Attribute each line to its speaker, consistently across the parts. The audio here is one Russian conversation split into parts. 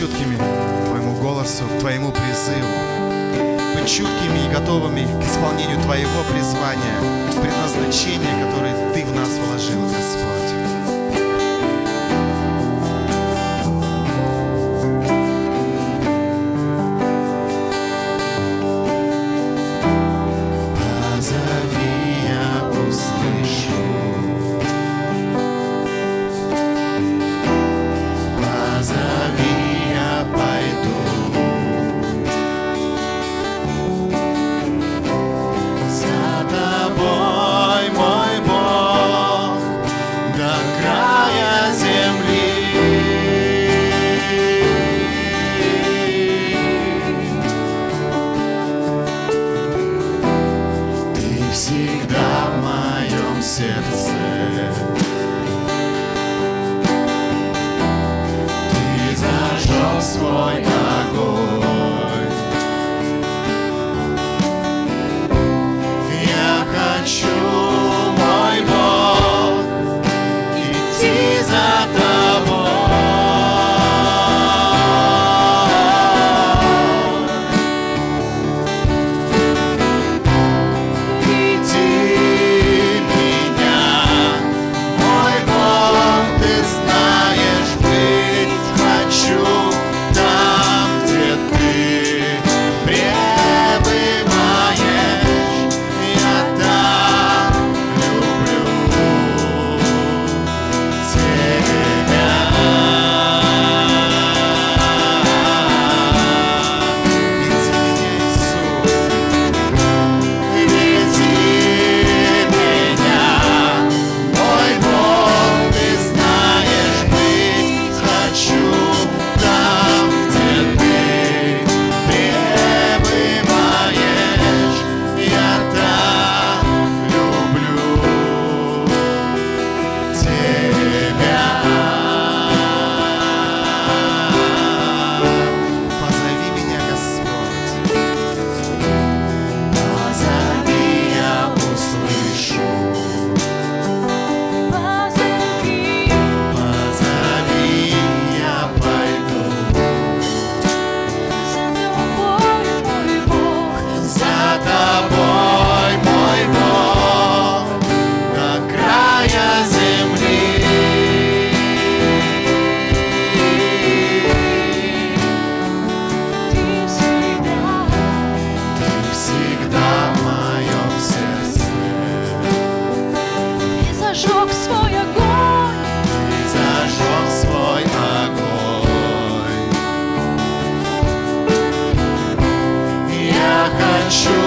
Speaker 1: чуткими Твоему голосу, Твоему призыву. Быть чуткими и готовыми к исполнению Твоего призвания, предназначения, которое Ты в нас вложил, Господь. сердце. Ты зажег свой огонь. sure.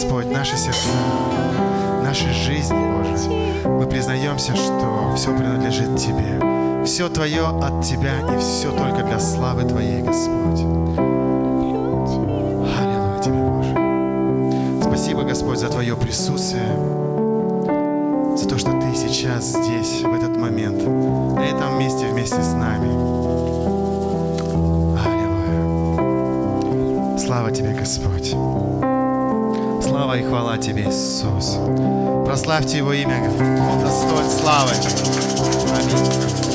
Speaker 1: Господь, наши сердца, наши жизни, Боже. Мы признаемся, что все принадлежит Тебе. Все Твое от Тебя и все только для славы Твоей, Господь. Аллилуйя Тебе, Боже. Спасибо, Господь, за Твое присутствие, за то, что Ты сейчас здесь, в этот момент, на этом месте вместе с нами. Аллилуйя. Слава Тебе, Господь. Слава и хвала Тебе, Иисус. Прославьте Его имя. Он достоин славы. Аминь.